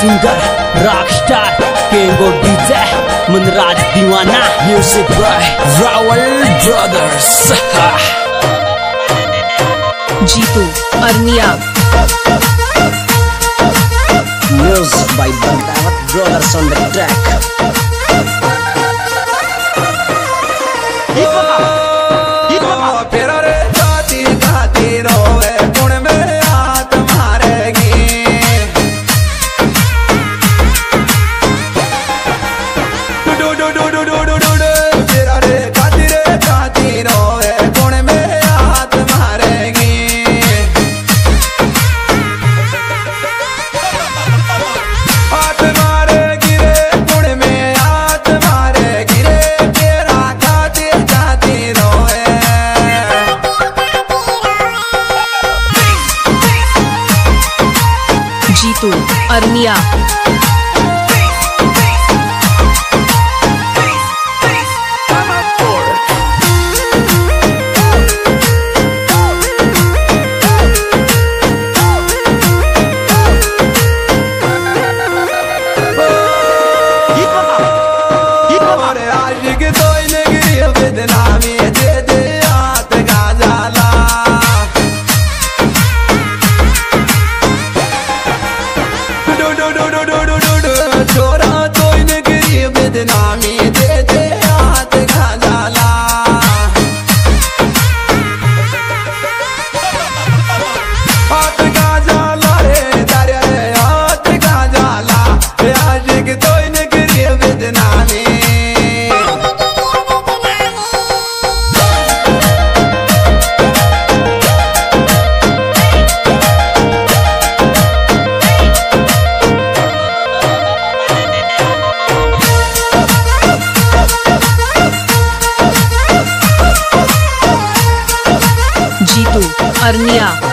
Singer rock star के वो DJ Manraj Deewana music by Rawal brothers Jeetu Arniya music by Bandawat brothers on the track तू Armia.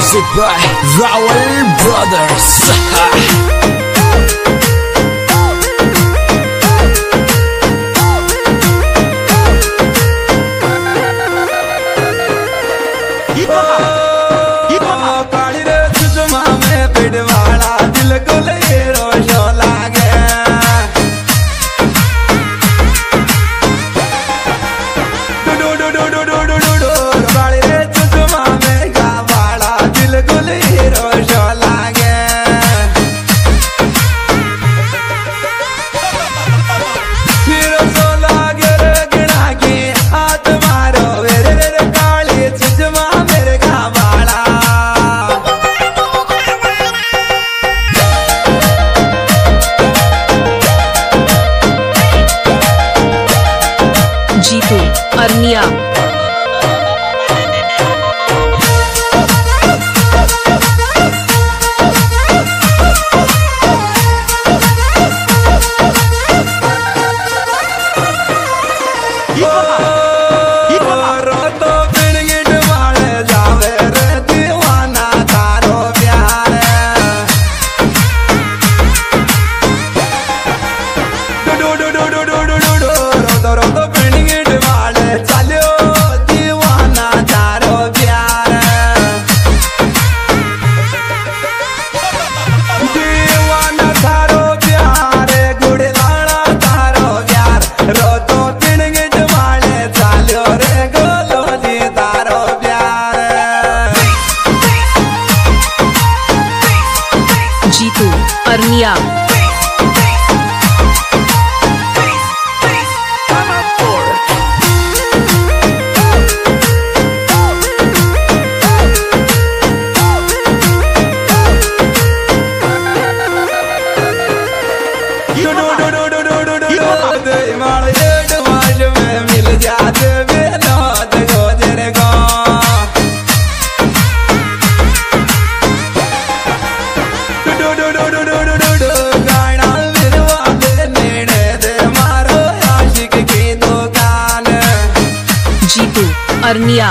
music by Raoul Brothers Harniya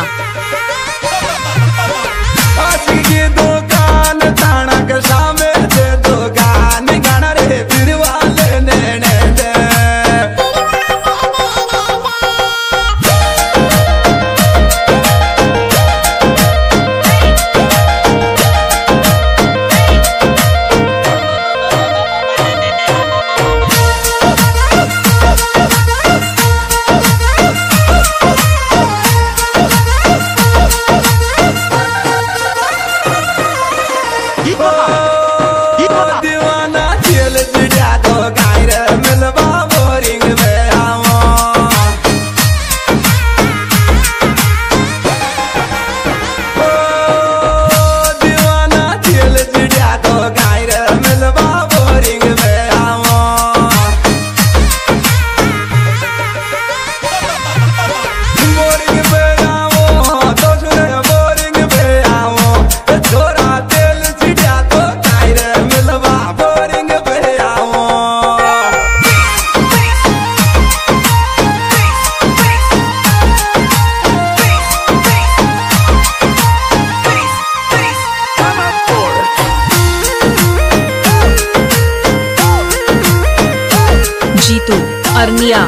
Jeetu Arniya